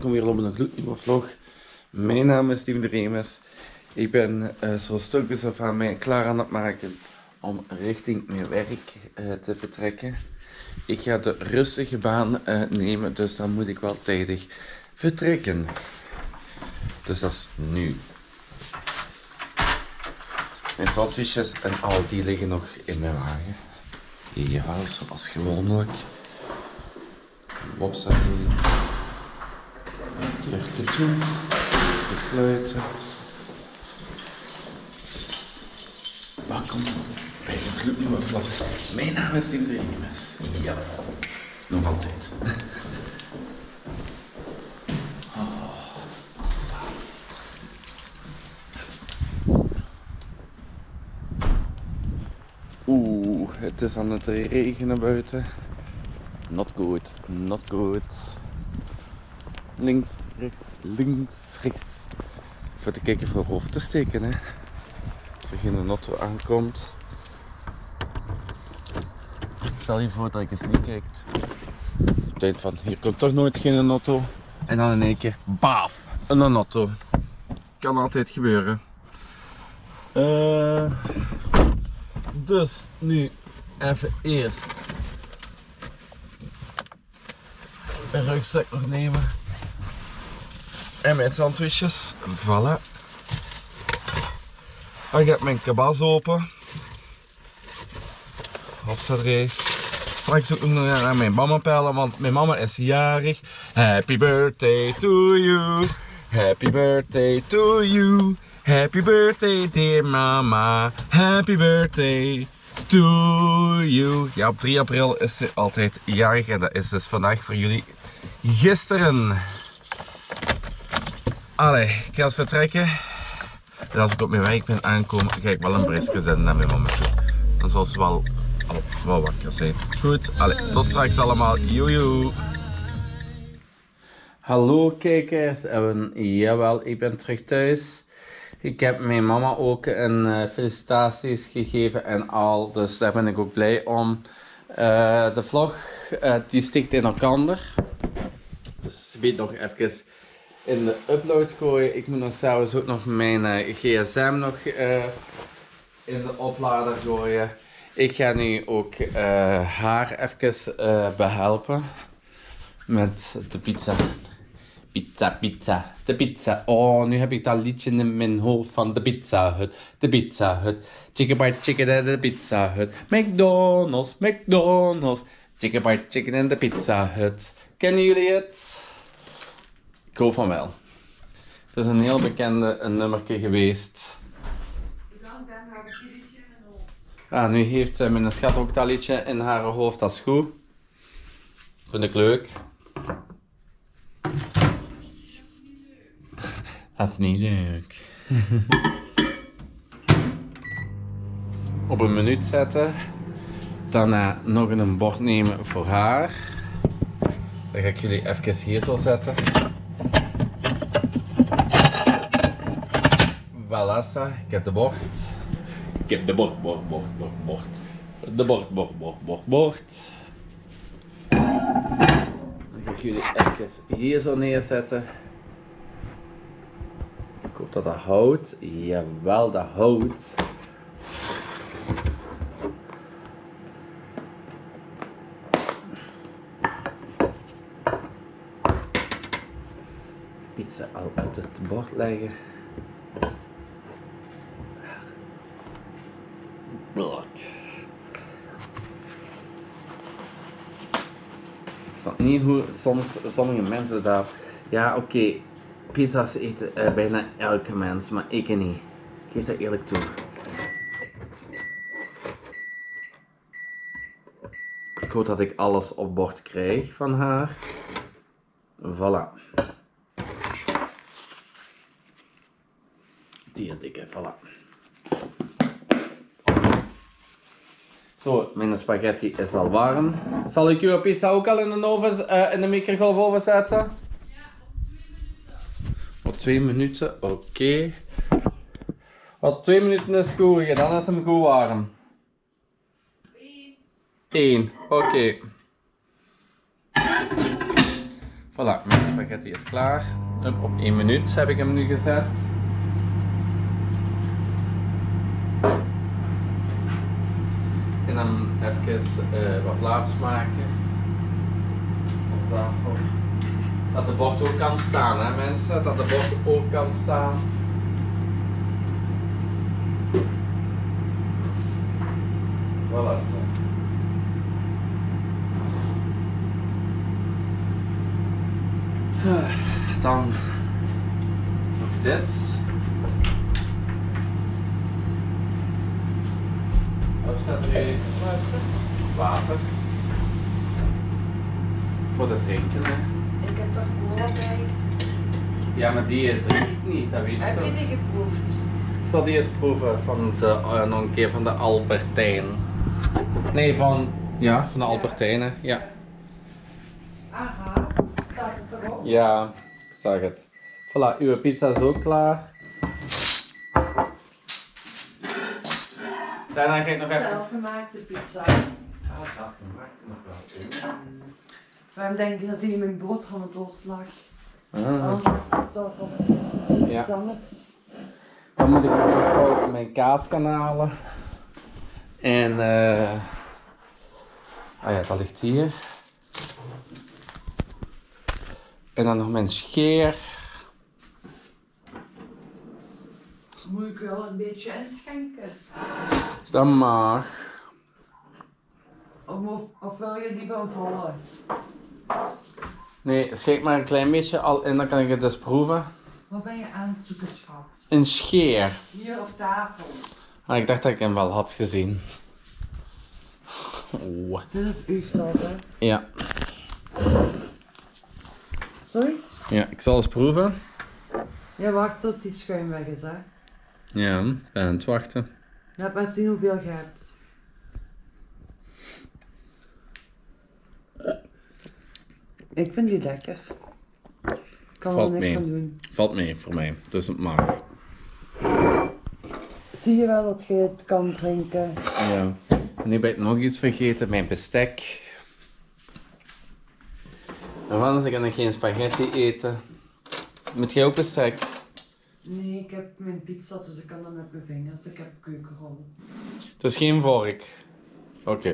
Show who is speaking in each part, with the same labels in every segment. Speaker 1: welkom weer op een gloednieuwe vlog. Mijn naam is Tim Remes. Ik ben uh, zo stukjes af aan mij klaar aan het maken om richting mijn werk eh, te vertrekken. Ik ga de rustige baan eh, nemen, dus dan moet ik wel tijdig vertrekken. Dus dat is nu. Mijn sandwiches en al die liggen nog in mijn wagen. Jawel, zoals gewoonlijk. Mopsa terug te doen, te sluiten. Welkom bij de Club Nieuwe Vlot. Mijn naam is Tim Regemes. Ja, nog altijd. Oh. Oeh, het is aan het regenen buiten. Not good, not good links, rechts, links, rechts. Voor te kijken voor hoofd te steken. Hè. Als er geen notto aankomt. Stel je voor dat ik eens niet kijkt. Ik denk van, hier komt toch nooit geen notto En dan in één keer, baaf, een notto. Kan altijd gebeuren. Eh, dus nu even eerst mijn rugzak nog nemen. En mijn sandwiches. Voilà. ik heb mijn kabas open. Hopsadrees. Straks ook nog naar mijn mama want mijn mama is jarig. Happy birthday to you. Happy birthday to you. Happy birthday dear mama. Happy birthday to you. Ja, op 3 april is ze altijd jarig en dat is dus vandaag voor jullie gisteren. Allee, ik ga vertrekken. En als ik op mijn wijk ben aankomen, ga ik wel een briskje zetten naar mijn mama Dan zal ze wel, wel wakker zijn. Goed, allee, tot straks allemaal. Joejoe. Hallo kijkers, en jawel, ik ben terug thuis. Ik heb mijn mama ook een eh, felicitaties gegeven en al, dus daar ben ik ook blij om. Eh, de vlog, uh, die stikt in elkaar. Dus weet nog even in de upload gooien. Ik moet nog zelfs ook nog mijn uh, gsm nog eh, in de oplader gooien. Ik ga nu ook eh, haar even behelpen met de pizza. Pizza, pizza, de pizza. Oh, nu heb ik dat liedje in mijn hoofd van de Pizza Hut. De Pizza Hut. Chicken by chicken in de Pizza Hut. McDonald's, McDonald's. Chicken by chicken in de Pizza Hut. Kennen jullie het? Ik hoop van wel. Het is een heel bekende een nummerke geweest. Ah, nu heeft eh, mijn schat ook dat liedje in haar hoofd, dat is goed. Vind ik leuk. Dat is niet leuk. Op een minuut zetten. Daarna nog een bord nemen voor haar. Dan ga ik jullie even hier zo zetten. Balassa, ik heb de bord. Ik heb de bord, bord, bord, bord, De bord, bord, bord, bord, Dan ga ik jullie even hier zo neerzetten. Ik hoop dat dat houdt. Jawel, dat houdt. Pizza al uit het bord leggen. niet hoe soms sommige mensen daar... Ja, oké, pizza's eten eh, bijna elke mens, maar ik niet. Ik geef dat eerlijk toe. Ik hoop dat ik alles op bord krijg van haar. Voilà. Die en dikke, voilà. Zo, mijn spaghetti is al warm. Zal ik uw pizza ook al in de, oven, uh, eh, in de zetten? Ja, op twee minuten. Op twee minuten, oké. Wat twee minuten is het dan is hem goed warm. Eén. Eén, oké. Okay. Voilà, mijn spaghetti is klaar. Op één minuut heb ik hem nu gezet. en dan even eh, wat plaats maken. Dat de bord ook kan staan, hè mensen? Dat de bord ook kan staan. Voilà. Eh, dan nog dit. Wat staat er Water. Voor te drinken, hè?
Speaker 2: Ik heb toch cola bij.
Speaker 1: Ja, maar die eh, drink ik niet, dat weet je Heb je die
Speaker 2: geproefd?
Speaker 1: Ik zal die eens proeven van de, eh, nog een keer van de Albertijn. Nee, van, ja, van de Albertijnen, ja.
Speaker 2: Aha, staat het erop?
Speaker 1: Ja, ik zag het. Voilà, uw pizza is ook klaar. Daarna geef nog even... Zelfgemaakte pizza. Ah, zelfgemaakte nog wel. Mm. Waarom denk je dat in mijn het loslaat? Ah.
Speaker 2: Toch ja.
Speaker 1: Dan moet ik ook mijn kaas halen. En eh. ah ja, dat ligt hier. En dan nog mijn scheer.
Speaker 2: Moet ik wel een beetje inschenken.
Speaker 1: Dat mag.
Speaker 2: Of, of wil je die van vallen?
Speaker 1: Nee, schenk maar een klein beetje al in, dan kan ik het eens dus proeven.
Speaker 2: Wat ben je aan het zoeken, schat?
Speaker 1: Een scheer.
Speaker 2: Hier op tafel.
Speaker 1: Ah, ik dacht dat ik hem wel had gezien. Oh.
Speaker 2: Dit is uw schat, hè? Ja. Zoiets?
Speaker 1: Ja, ik zal eens proeven.
Speaker 2: Ja, wacht tot die schuim weg is, hè?
Speaker 1: Ja, ben eh, aan het wachten.
Speaker 2: Laat maar zien hoeveel je hebt. Ik vind die lekker. Ik kan Valt er niks mee. aan doen.
Speaker 1: Valt mee voor mij, dus het mag.
Speaker 2: Zie je wel dat je het kan drinken?
Speaker 1: Ja. En nu ben ik nog iets vergeten, mijn bestek. En is ik nog geen spaghetti eten. Moet jij ook bestek?
Speaker 2: Nee, ik heb mijn pizza, dus ik kan dat met mijn vingers. Ik heb keukenrol.
Speaker 1: Het is geen vork. Oké.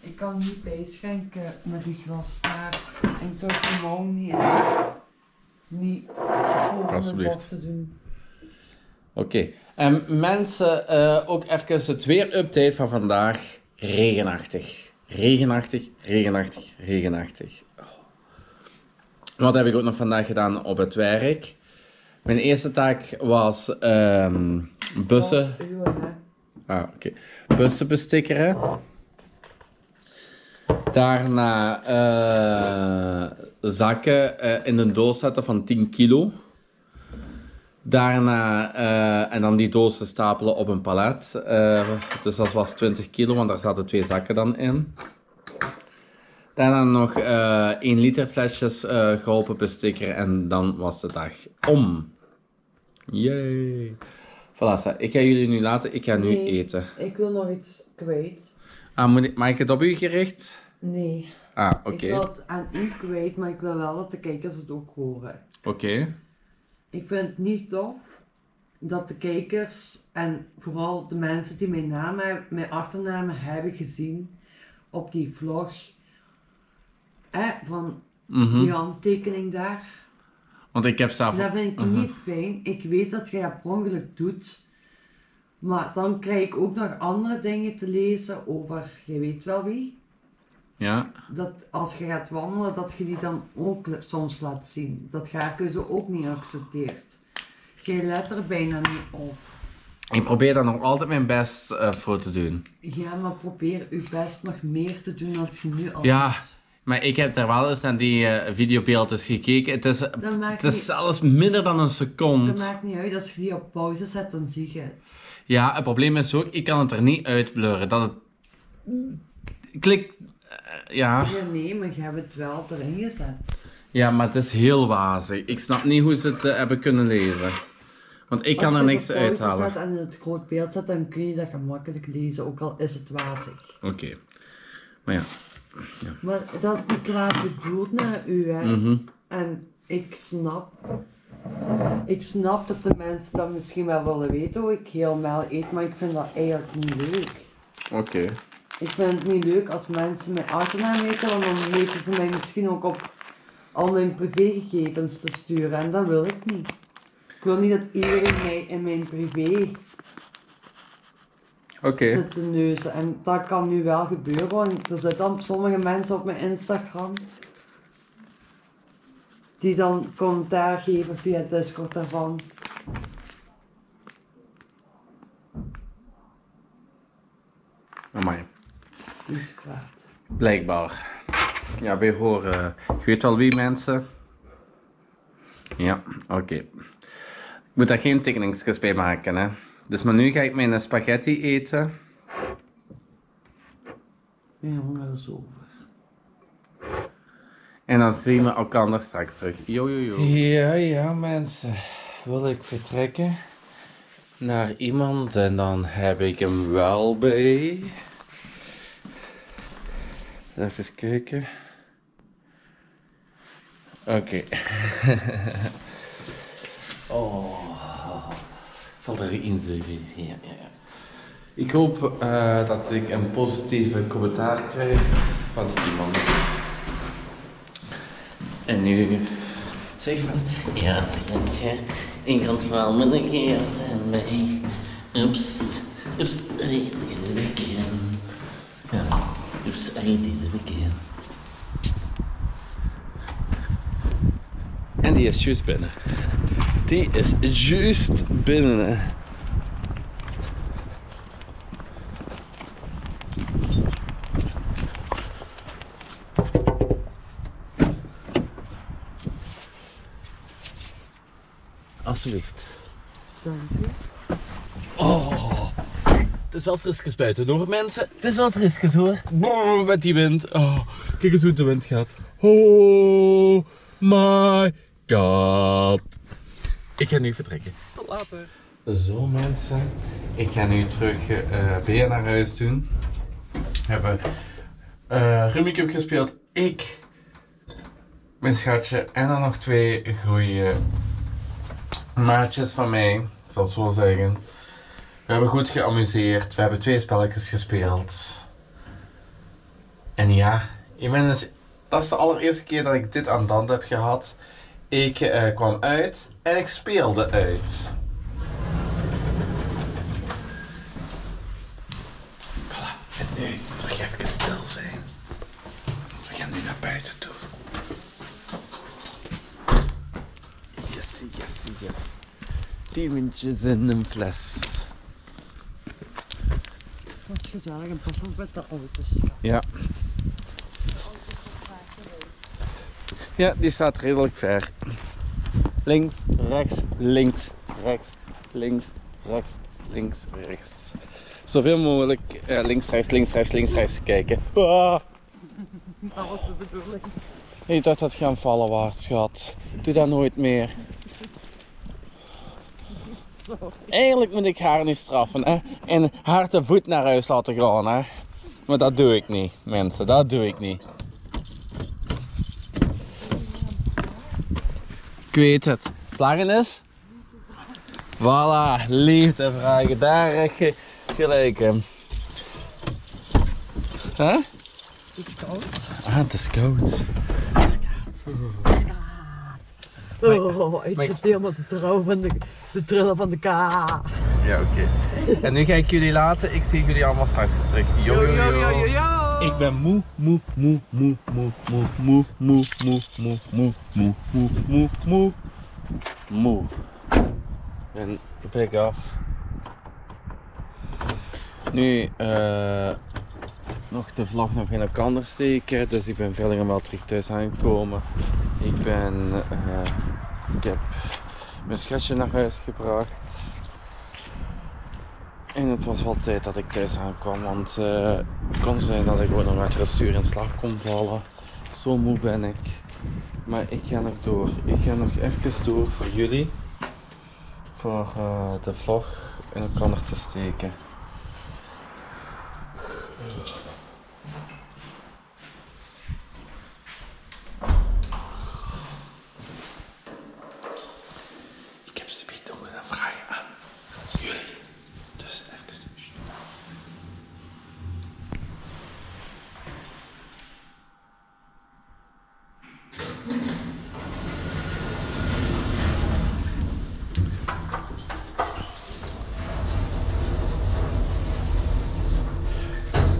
Speaker 2: Ik kan niet bijschenken met die glastaart en toch de mouw niet, niet Alsjeblieft. te doen.
Speaker 1: Oké. En ehm, mensen, eh, ook even het weer-update van vandaag. Regenachtig. Regenachtig, regenachtig, regenachtig. Wat heb ik ook nog vandaag gedaan op het werk? Mijn eerste taak was ehm, bussen. Ah, oké. Bussen bestikkeren. Daarna eh, zakken eh, in een doos zetten van 10 kilo. Daarna, uh, en dan die dozen stapelen op een palet. dus dat was 20 kilo, want daar zaten twee zakken dan in. Dan nog uh, eh, 1 liter flesjes uh, geholpen sticker en dan was de dag om. Yay. Voilà, ik ga jullie nu laten. Ik ga nu eten.
Speaker 2: Ik wil nog iets kwijt.
Speaker 1: Ah, moet ik, maak ik het op u gericht? Nee. Ah, oké. Ik wil het
Speaker 2: aan u kwijt, maar ik wil wel dat de kijkers het ook horen. Oké. Ik vind het niet tof dat de kijkers en vooral de mensen die mijn naam, mijn achternaam hebben gezien op die vlog, van mhm. die handtekening daar.
Speaker 1: Want ik heb zelf... Dus dat vind ik mhm. niet
Speaker 2: fijn. Ik weet dat je het ongeluk doet. Maar dan krijg ik ook nog andere dingen te lezen over, je weet wel wie. Ja. Dat als je gaat wandelen, dat je die dan ook soms laat zien. Dat ga ik dus ook niet accepteert. Je let er bijna niet op.
Speaker 1: Ik probeer daar nog altijd mijn best eh, voor te doen.
Speaker 2: Ja, maar probeer je best nog meer te doen dan je nu al Ja,
Speaker 1: maar ik heb daar wel eens naar die uh, eh, videobeelden gekeken. Het is, het is zelfs minder dan een seconde. Dat maakt
Speaker 2: niet uit. Als je die op pauze zet, dan zie je het.
Speaker 1: Ja, het probleem is ook, ik kan het er niet uitblurren. Dat het... Klik... Eh, ja. ja.
Speaker 2: Nee, maar je hebt het wel erin gezet.
Speaker 1: Ja, maar het is heel wazig. Ik snap niet hoe ze het eh, hebben kunnen lezen. Want ik kan er niks uithalen. Als
Speaker 2: je en het groot beeld zet, dan kun je dat gemakkelijk lezen, ook al is het wazig.
Speaker 1: Oké. Maar ja...
Speaker 2: Maar dat is niet kwaad bedoeld naar u, hè. Mhm. En ik snap... Ik snap dat de mensen dat misschien wel willen weten hoe ik helemaal eet, maar ik vind dat eigenlijk niet leuk. Oké. Ik vind het niet leuk als mensen mijn achternaam weten, want dan weten ze mij misschien ook op al mijn privégegevens te sturen. En dat wil ik niet. Ik wil niet dat iedereen mij in mijn privé okay. zit te neuzen. En dat kan nu wel gebeuren, want er zitten dan sommige mensen op mijn Instagram die dan commentaar geven via Discord daarvan. Amai. Niet kwaad.
Speaker 1: Blijkbaar. Ja, we horen. Ik weet al wie mensen. Ja, oké. Ik moet daar geen tekeningsjes bij maken, hè. Dus maar nu ga ik mijn spaghetti eten. Mijn honger is over. En dan zien we elkaar straks terug. Jo, Ja, ja, mensen. Wil ik vertrekken naar iemand en dan heb ik hem wel bij. Even kijken. Oké. oh zal in in? Ja, ja, ja. Ik hoop eh, dat ik een positieve commentaar krijg van iemand. En nu zeg van, ja, schatje, ik had wel met een keer en mij. Ups, ups, reed in de weekend, Ja, ups, reed in de weekend. En die is juist binnen. Die is juist binnen. Hè. Alsjeblieft. Dank je. Oh, het is wel frisjes buiten hoor mensen. Het is wel frisjes hoor. Brrr, oh, met die wind. Oh, kijk eens hoe de wind gaat. Oh my god. Ik ga nu vertrekken. Tot later. Zo mensen, ik ga nu terug uh, naar huis doen. We hebben uh, Rummy gespeeld. Ik, mijn schatje en dan nog twee goede maatjes van mij. Ik zal het zo zeggen. We hebben goed geamuseerd. We hebben twee spelletjes gespeeld. En ja, ik ben dus- dat is de allereerste keer dat ik dit aan de hand heb gehad. Ik eh, kwam uit en ik speelde uit. Voilà, en nu toch even stil zijn. We gaan nu naar buiten toe. Yes, yes, yes. Tientjes in een fles.
Speaker 2: Dat is gezellig en pas op met de auto's.
Speaker 1: ja. Ja, die staat redelijk ver. Links, rechts, links, rechts, links, rechts, links, rechts. Zoveel mogelijk eh, links, rechts, links, rechts, links, rechts kijken. Ah.
Speaker 2: Dat was de bedoeling.
Speaker 1: Ik dacht dat gaan vallen waard, schat. Doe dat nooit meer. Eigenlijk moet ik haar niet straffen hè? en haar te voet naar huis laten gaan. Hè? Maar dat doe ik niet, mensen. Dat doe ik niet. Ik weet het. Plagen is? Voilà, liefde vragen. Daar heb je gelijk in. Huh? Het is koud. Ah, het is koud.
Speaker 2: Oh, ik zit helemaal te trouwen van de, de trillen van de K. Ja, oké.
Speaker 1: En nu ga ik jullie laten. Ik zie jullie allemaal straks terug. yo, yo, yo. yo, yo. Ik ben moe, moe, moe, moe, moe, moe, moe, moe, moe, moe, moe, moe, moe, moe, moe, moe. En pik af. Nu nog de vlog nog in elkaar zeker. dus ik ben verder wel terug thuis aangekomen. Ik ben, ik heb mijn schetsje naar huis gebracht. En het was wel tijd dat ik thuis aankwam, want eh, het kon zijn dat ik gewoon nog wat rustuur in slaap kon vallen. Zo moe ben ik. Maar ik ga nog door. Ik ga nog even door voor jullie. Voor eh, de vlog in elkaar te steken.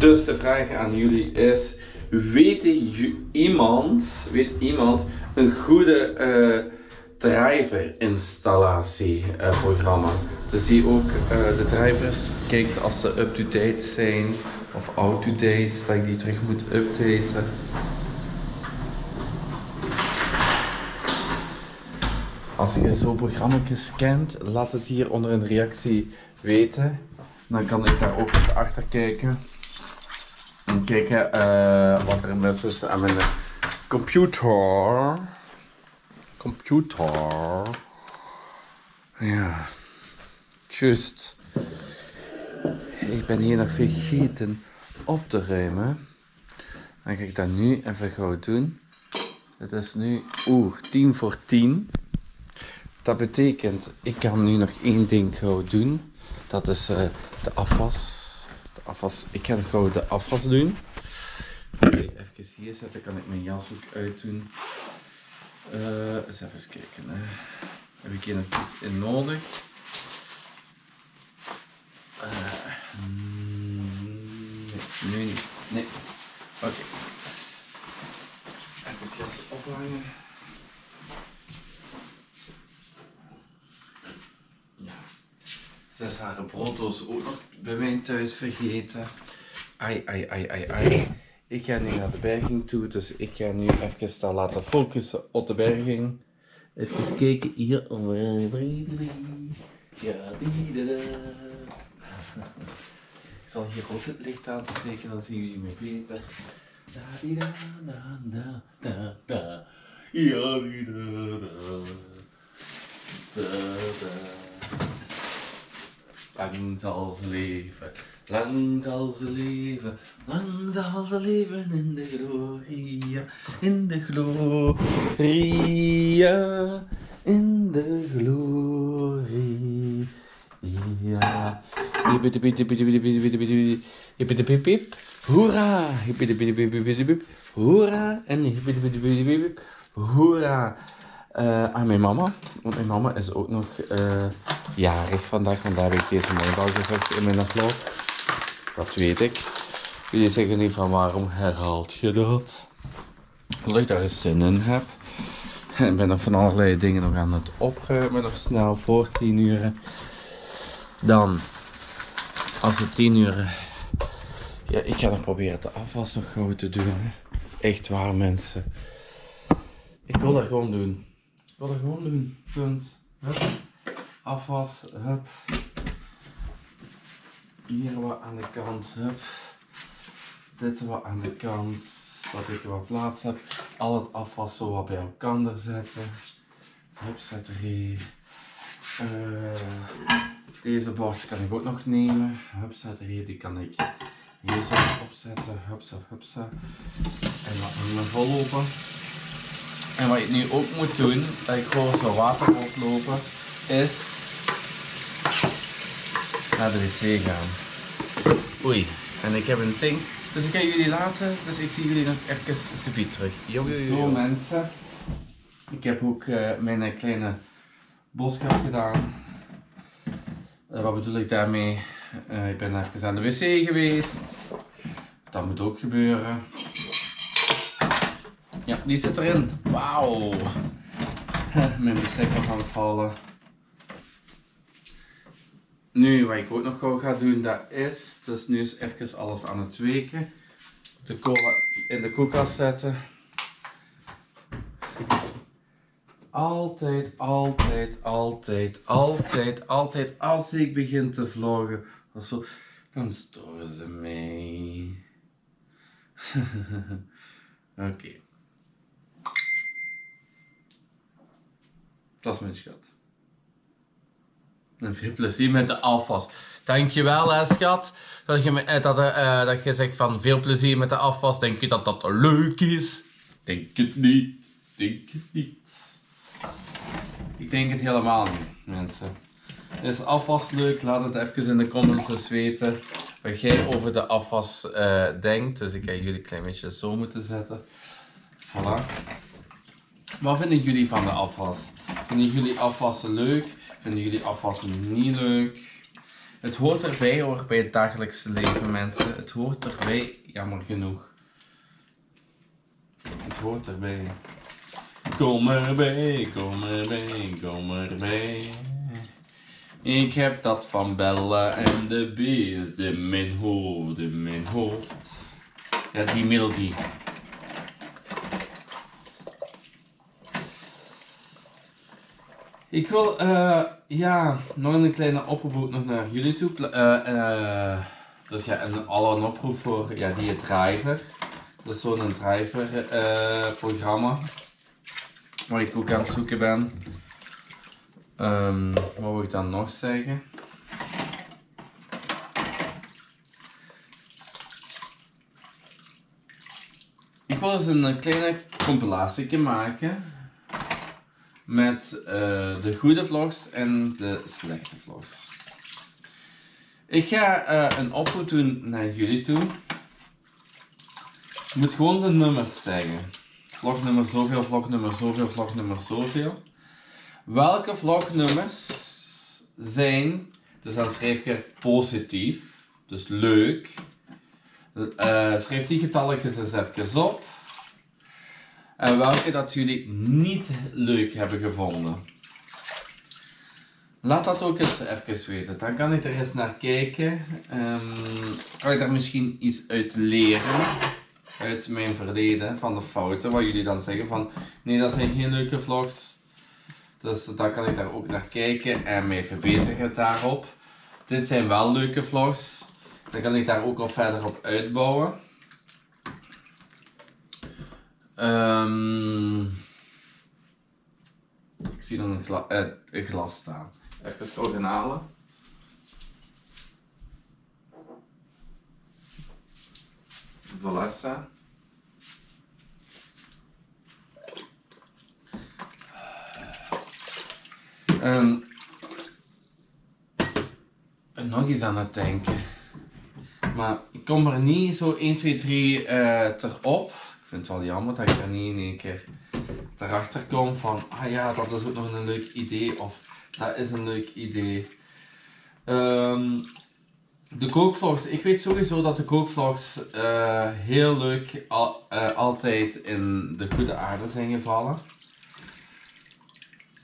Speaker 1: Dus de vraag aan jullie is: weet iemand, weet iemand een goede uh, eh, installatie Uh, dus zie ook eh, de drivers kijkt als ze up-to-date zijn of out-to-date, dat ik die terug moet updaten. Als je zo'n programma kent, laat het hier onder een reactie weten. Dan kan ik daar ook eens achter kijken. En kijken eh, wat er inmiddels is aan mijn eh, computer. Computer. Ja. Just. Ik ben hier nog vergeten op te ruimen. Dan ga ik dat nu even gauw doen. Het is nu, oeh, 10 voor 10. Dat betekent, ik kan nu nog één ding gauw doen. Dat is eh, de afwas afwas. Ik ga de afwas doen. even hier zetten, kan ik mijn jas ook uitdoen. Eh, even kijken. Hè. Heb ik hier nog iets in nodig? Eh, mm, nee, nu niet. Nee. Oké. Okay. Even jas ophangen. Ze waren broodels ook nog bij mij thuis vergeten. Ai, ai, ai, ai, ai. Ik ga nu naar de berging toe, dus ik ga nu even daar laten focussen op de berging. Even kijken hier. Ja, Ik zal hier ook het licht aansteken, dan zien jullie me beter. Da da da da da Ja, die. da da. Lang zal ze leven, lang zal ze leven, lang zal ze leven in de gloria, in de gloria, in de gloria. Ja. Hippidipidipidipidipidipidipidipidipidipidip. Hoera! Hippidipidipidipidipidip. Hoera! En hippidipidipidipidip. Hoera! Uh, aan mijn mama. Want mijn mama is ook nog eh, jarig vandaag. Want daar heb ik deze maandag. gezet in mijn vlog. Dat weet ik. Jullie zeggen nu van waarom herhaalt je dat? Leuk dat ik dus zin in heb. Ik ben nog van allerlei dingen nog aan het opruimen. Nog snel voor 10 uur. Dan, als het 10 uur... Ja, ik ga nog proberen de afwas nog gauw te doen. Echt waar mensen. Ik wil dat gewoon doen wil dat gewoon doen. Punt. Hup. Afwas. Hup. Hier wat aan de kant. Hup. Dit wat aan de kant. Dat ik wat plaats heb. Al het afwas zo wat bij elkaar zetten. Hup, zet er hier. Eh, deze bord kan ik ook nog nemen. Hup, zet er hier. Die kan ik hier zo opzetten. Hup, hup, hup, En laat hem volopen. En wat je nu ook moet doen, dat ik gewoon zo water oplopen, is naar de wc gaan. Oei, en ik heb een ding, Dus ik ga jullie laten, dus ik zie jullie nog even subiet terug. Yo, yo, Zo mensen, ik heb ook eh, mijn kleine boodschap gedaan. Eh, wat bedoel ik daarmee? Eh, ik ben even aan de wc geweest. Dat moet ook gebeuren. Ja, die zit erin. Wauw. Mijn bestek was aan het vallen. Nu, wat ik ook nog gauw ga doen, dat is... Dus nu is even alles aan het weken. De kolen in de koelkast zetten. Altijd, altijd, altijd, altijd, altijd. Als ik begin te vloggen, als zo, dan storen ze mij. Oké. Dat is mijn schat. En veel plezier met de afwas. Dankjewel, hè, schat. Dat je, me, eh, dat, eh, eh, dat je zegt van veel plezier met de afwas. Denk je dat dat leuk is? Denk het niet. Denk het niet. Ik denk het helemaal niet, mensen. Is afwas leuk? Laat het even in de comments weten wat jij over de afwas uh, denkt. Dus ik ga jullie een klein beetje zo moeten zetten. Voilà. Wat vinden jullie van de afwas? Vinden jullie afwassen leuk? Vinden jullie afwassen niet leuk? Het hoort erbij hoor, bij het dagelijkse leven mensen. Het hoort erbij, jammer genoeg. Het hoort erbij. Kom erbij, kom erbij, kom erbij. Ik heb dat van Bella en de beest in mijn hoofd, in mijn hoofd. Ja, die melodie. Ik wil eh, ja, nog een kleine oproep nog naar jullie toe. dus ja, al een oproep voor ja, die driver. Dat is zo'n driver programma. Waar ik ook aan het zoeken ben. Ehm, wat wil ik dan nog zeggen? Ik wil eens een kleine compilatie maken met eh, de goede vlogs en de slechte vlogs. Ik ga eh, een oproep doen naar jullie toe. Je moet gewoon de nummers zeggen. Vlognummer zoveel, vlognummer zoveel, vlognummer zoveel. Welke vlognummers zijn, dus dan schrijf je positief, dus leuk. Uh, schrijf die getalletjes eens even op en eh, welke dat jullie niet leuk hebben gevonden. Laat dat ook eens even weten. Dan kan ik er eens naar kijken. Ehm, kan ik daar misschien iets uit leren. Uit mijn verleden, van de fouten. Waar jullie dan zeggen van, nee dat zijn geen leuke vlogs. Dus dan kan ik daar ook naar kijken en mij verbeteren daarop. Dit zijn wel leuke vlogs. Dan kan ik daar ook al verder op uitbouwen. Um, ik zie dan een, gla eh, een glas staan. Even gauw halen. Valessa. Um, ben nog iets aan het denken. Maar ik kom er niet zo 1, 2, 3 uh, eh, ter op vind het wel jammer dat ik er niet in één keer erachter kom van, ah ja, dat is ook nog een leuk idee of dat is een leuk idee. Ehm, de kookvlogs. Ik weet sowieso dat de kookvlogs eh, heel leuk eh, altijd in de goede aarde zijn gevallen.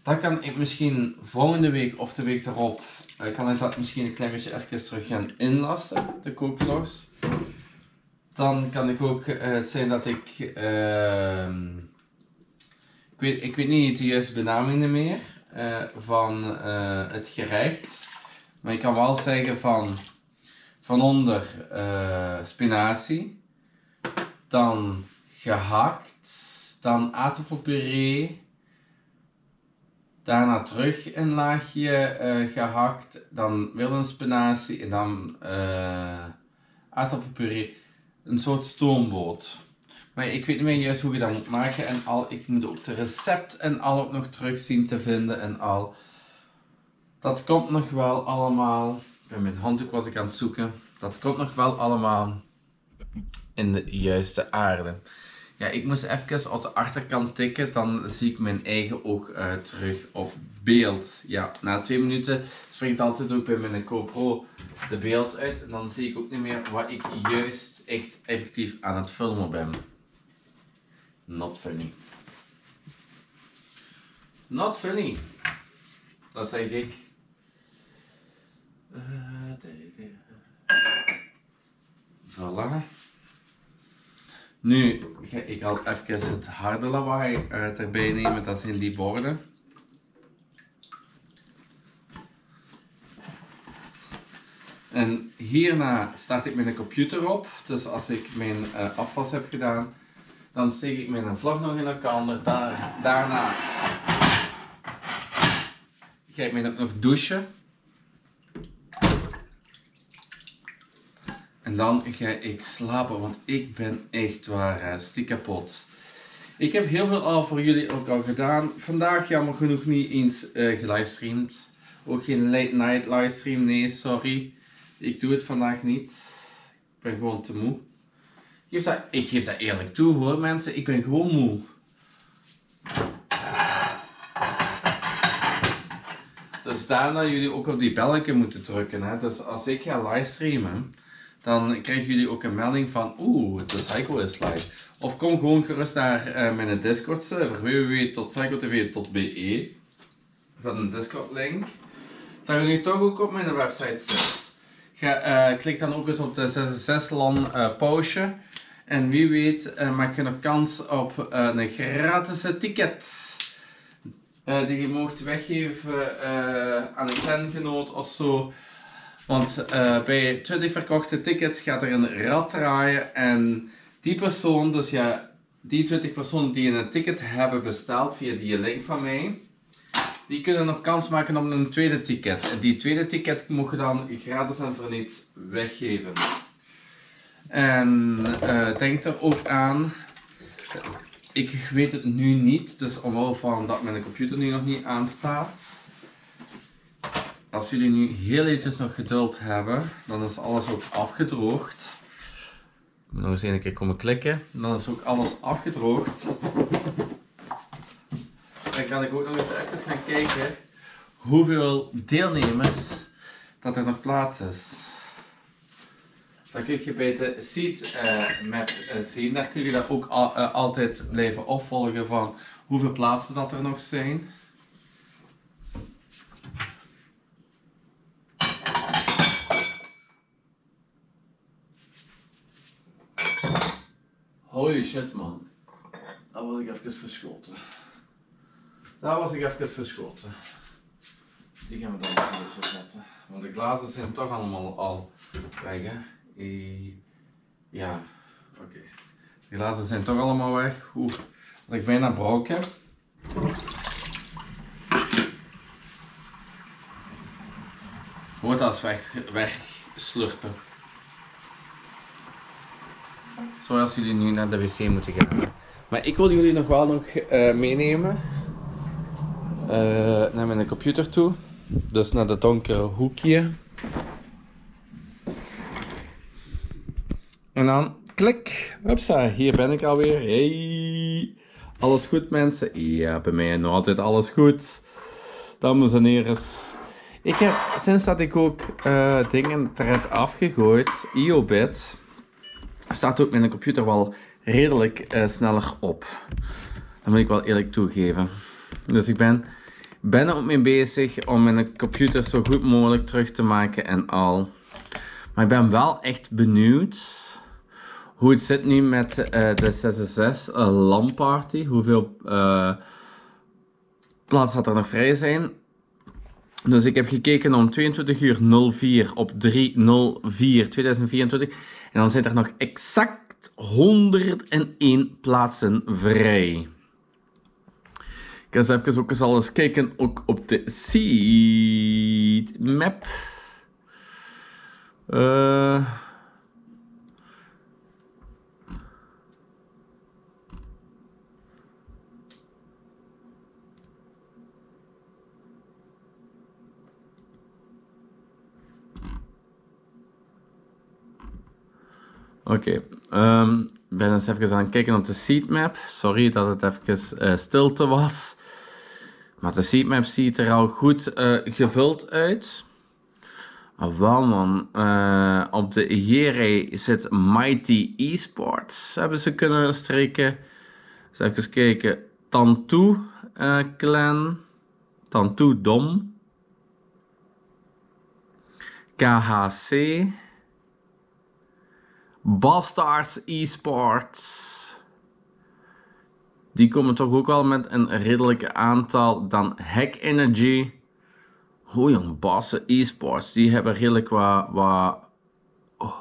Speaker 1: Dat kan ik misschien volgende week of de week daarop, eh, kan ik dat misschien een klein beetje even terug gaan inlassen, de kookvlogs dan kan ik ook uh, zijn dat ik. Ehm, ik, weet, ik weet niet de juiste benamingen meer eh, van eh, het gerecht. Maar ik kan wel zeggen van. Van onder spinazie, dan gehakt, dan aardappelpuree, daarna terug een laagje gehakt, dan wilde spinazie en dan aardappelpuree een soort stoomboot. Maar ik weet niet meer juist hoe je dat moet maken en al. Ik moet ook de recept en al ook nog terug zien te vinden en al. Dat komt nog wel allemaal. Bij mijn handdoek was ik aan het zoeken. Dat komt nog wel allemaal in de juiste aarde. Ja, ik moest even op de achterkant tikken, dan zie ik mijn eigen ook eh, terug op beeld. Ja, na twee minuten springt altijd ook bij mijn GoPro de beeld uit en dan zie ik ook niet meer wat ik juist echt effectief aan het filmen ben. Not funny. Not funny. Dat zeg ik. Eh, eh, voilà. Nu, ik al even het harde lawaai erbij nemen, dat zijn die borden. En hierna start ik mijn computer op. Dus als ik mijn uh, afwas heb gedaan, dan steek ik mijn vlog nog in de kalender. daarna ga ik mij ook nog douchen. En dan ga ik slapen, want ik ben echt waar eh, stiekapot. Ik heb heel veel al voor jullie ook al gedaan. Vandaag jammer genoeg niet eens uh, gelivestreamd. Ook geen late night livestream, nee, sorry. Ik doe het vandaag niet. Ik ben gewoon te moe. Ik geef dat, ik geef dat eerlijk toe hoor mensen. Ik ben gewoon moe. Dat is daarna jullie ook op die belletje moeten drukken. Hè? Dus als ik ga livestreamen, dan krijgen jullie ook een melding van oeh, de Cycle is live. Of kom gewoon gerust naar uh, mijn Discord server www.cycletv.be. Is dat een Discord link? Dat je nu toch ook op mijn website Ga, eh, klik dan ook eens op de 66 lan uh, pauze. En wie weet eh, maak je nog kans op eh, een gratis ticket. die je mocht weggeven aan een klangenoot of zo. Want bij 20 verkochte tickets gaat er een rat draaien. En die persoon, dus ja, die 20 personen die een ticket hebben besteld via die link van mij die kunnen nog kans maken op een tweede ticket. En die tweede ticket mogen dan gratis en voor niets weggeven. En eh, denk er ook aan, ik weet het nu niet, dus omwille van dat mijn computer nu nog niet aanstaat. Als jullie nu heel eventjes nog geduld hebben, dan is alles ook afgedroogd. Ik nog eens een keer komen klikken. Dan is ook alles afgedroogd dan kan ik ook nog eens even gaan kijken hoeveel deelnemers dat er nog plaats is. Dan kun je bij de seed uh, map eh, zien. Daar kun je dat ook eh, altijd blijven opvolgen van hoeveel plaatsen dat er nog zijn. Holy shit man, dat was ik even verschoten. Daar was ik even verschoten. Die gaan we dan eens zetten, Want de glazen zijn toch allemaal al weg. Hè? ja, oké. De glazen zijn toch allemaal weg. Oeh, dat ik bijna brok heb. Wordt als weg, weg slurpen. Zoals jullie nu naar de wc moeten gaan. Maar ik wil jullie nog wel nog eh, meenemen eh, naar mijn computer toe. Dus naar dat donkere hoekje. En dan klik. Hupsa, hier ben ik alweer. Hey. Alles goed mensen? Ja, bij mij nog altijd alles goed. Dames en heren. Ik heb, sinds dat ik ook eh, dingen er heb afgegooid, IOBIT, staat ook mijn computer wel redelijk eh, sneller op. Dat moet ik wel eerlijk toegeven. Dus ik ben, ben er ook mee bezig om mijn computer zo goed mogelijk terug te maken en al. Maar ik ben wel echt benieuwd hoe het zit nu met eh, de 66 uh, eh, LAN party. Hoeveel eh, plaatsen dat er nog vrij zijn. Dus ik heb gekeken om 22 uur 04 op 304 2024. En dan zijn er nog exact 101 plaatsen vrij. Ik ga eens even ook eens alles kijken, ook op de seed map. Uh. Oké, okay. um. Ehm, ben eens even aan het kijken op de seatmap. Sorry dat het even eh, stilte was. Maar de seatmap ziet er al goed eh, gevuld uit. Ah, wel man, eh, op de Jere zit Mighty Esports, hebben ze kunnen strikken. Dus even kijken, Tantu Clan, Tantu Dom, KHC, Bastards Esports. Die komen toch ook wel met een redelijk aantal. Dan Hack Energy. Oh jong, Bassen Esports. Die hebben redelijk wat, wat, oh,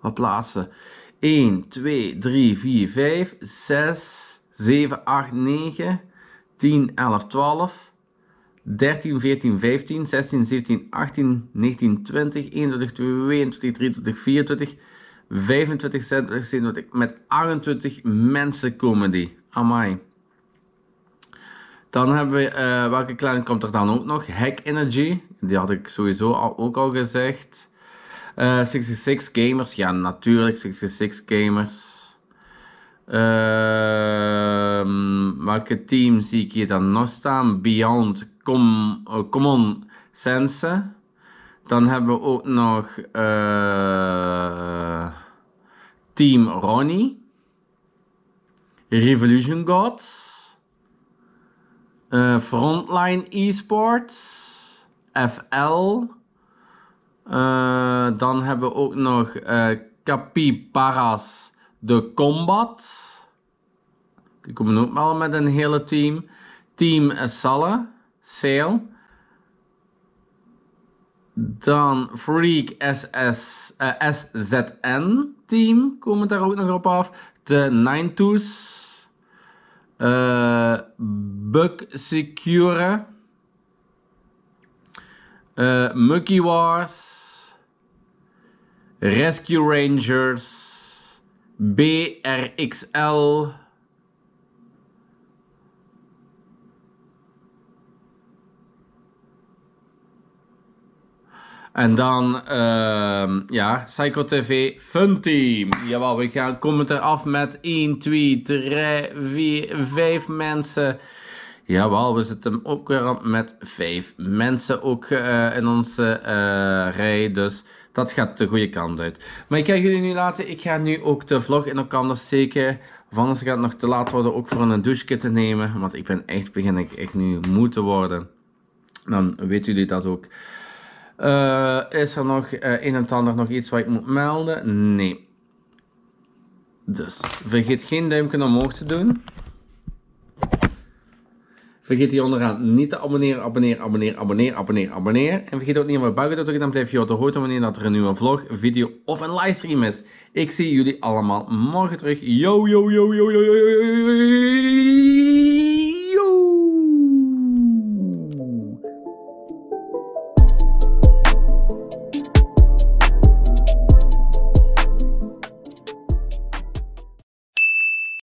Speaker 1: wat plaatsen. 1, 2, 3, 4, 5, 6, 7, 8, 9, 10, 11, 12. 13, 14, 15, 16, 17, 18, 19, 20, 21, 22, 23, 24, 25, 26, 27, met 28 mensen komen die. Amai. Dan hebben we, eh, welke klein komt er dan ook nog? Hack Energy, die had ik sowieso al, ook al gezegd. Uh, eh, 66 Gamers, ja natuurlijk 66 Gamers. Ehm, welke team zie ik hier dan nog staan? Beyond com, oh, Common Sense. Dan hebben we ook nog eh, Team Ronnie. Revolution Gods. Eh, Frontline Esports. FL. Eh, dan hebben we ook nog Paras, de Combat. Die komen ook wel met een hele team. Team Salle. Sale. Dan Freak SS, uh, eh, SZN Team komen daar ook nog op af. De Nine Toes. Uh, eh, Bug Secure. Uh, eh, Mucky Wars. Rescue Rangers. BRXL. En dan, uh, ja, Psycho TV Fun Team. Jawel, we gaan, komen eraf met 1, 2, 3, 4, 5 mensen. Jawel, we zitten ook weer met 5 mensen ook uh, in onze uh, rij. Dus dat gaat de goede kant uit. Maar ik ga jullie nu laten. Ik ga nu ook de vlog in elkaar steken. Of anders gaat het nog te laat worden ook voor een douchekit te nemen. Want ik ben echt, begin ik echt nu moe te worden. Dan weten jullie dat ook is er nog uh, een en ander nog iets wat ik moet melden? Nee. Dus vergeet geen duimpje omhoog te doen. Vergeet hier onderaan niet te abonneren, abonneer, abonneer, abonneer, abonneer, abonneer. En vergeet ook niet om het buik te ik dan blijf je op de wanneer dat er een nieuwe vlog, video of een livestream is. Ik zie jullie allemaal morgen terug. Yo, yo, yo, yo, yo, yo.